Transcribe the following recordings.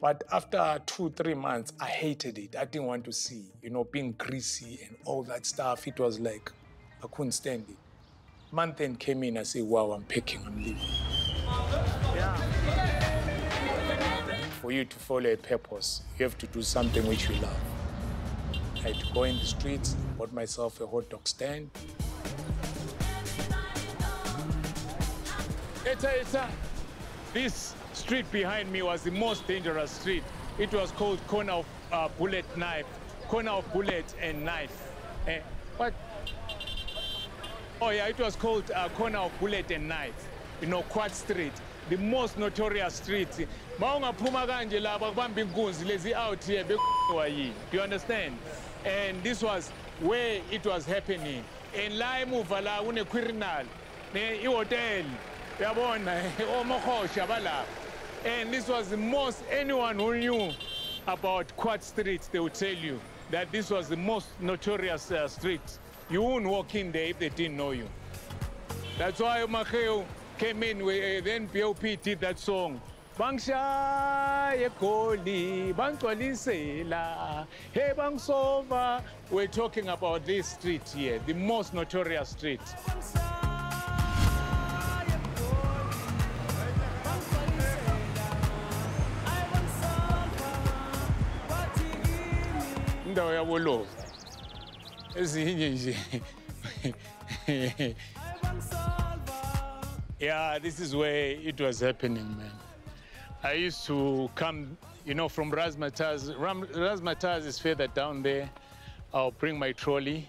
But after two, three months, I hated it. I didn't want to see, you know, being greasy and all that stuff. It was like, I couldn't stand it. Month end came in, I said, wow, I'm packing, I'm leaving. For you to follow a purpose, you have to do something which you love. I had to go in the streets, bought myself a hot dog stand. Eta, eta. This street behind me was the most dangerous street. It was called Corner of uh, Bullet Knife, Corner of Bullet and Knife. Eh, what? Oh yeah, it was called uh, Corner of Bullet and Knife. You know, Quartz Street, the most notorious street. Maungaphuma kanje laba kubamba inkunzi lezi out here. Do you understand? And this was where it was happening. And la emuva la kune criminal, ne ihotel, yabona, omokhosha bala. And this was the most anyone who knew about Quartz Street, they would tell you that this was the most notorious uh, street. You wouldn't walk in there if they didn't know you. That's why Makeo came in, with, uh, then POP did that song. Bangshaye Koli, Bangkolisela, Hey Bangsova. We're talking about this street here, the most notorious street. Indawo ezinye nje. Yeah this is where it was happening man. I used to come you know from Razzmatazz. Razzmatazz is further down there. I'll bring my trolley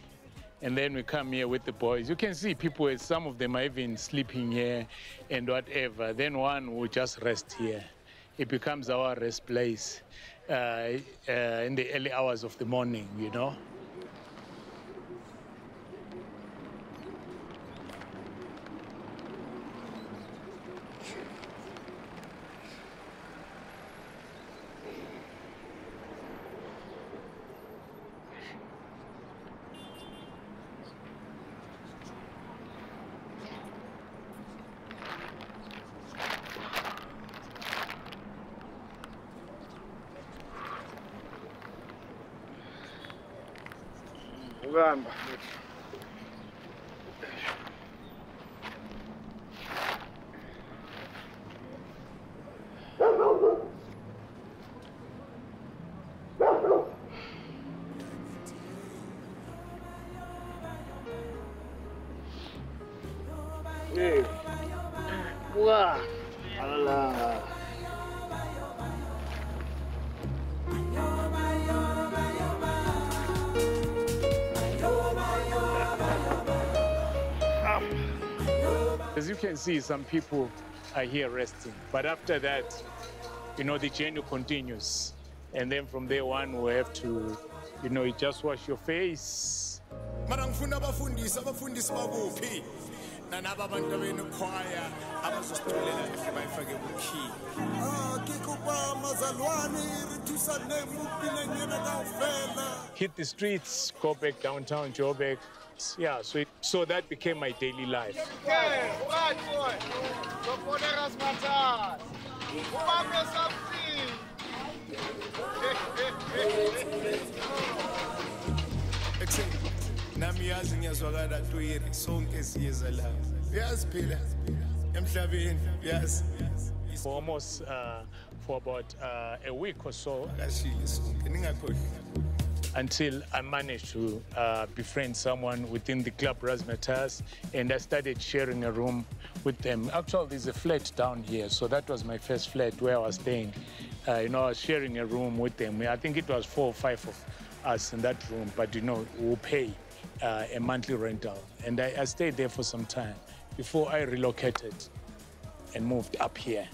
and then we come here with the boys. You can see people some of them are even sleeping here and whatever. Then one will just rest here it becomes our rest place uh, uh, in the early hours of the morning, you know. rugamba Yeah. Wow. As you can see, some people are here resting. But after that, you know, the journey continues. And then from there on, we have to, you know, you just wash your face. Hit the streets, go back downtown, Joburg. Yeah, so, it, so that became my daily life. ekuseni nami yazi ngiyazwakala twiri sonke siyeza la. Uyazi emhlabeni uyazi For almost, uh, for about uh, a week or so, akashile sonke ningakhohlwa until I managed to uh, befriend someone within the club Razzmatazz, and I started sharing a room with them. Actually, there's a flat down here, so that was my first flat where I was staying. Uh, you know, I was sharing a room with them. I think it was four or five of us in that room, but you know, we'll pay uh, a monthly rental. And I, I stayed there for some time before I relocated and moved up here.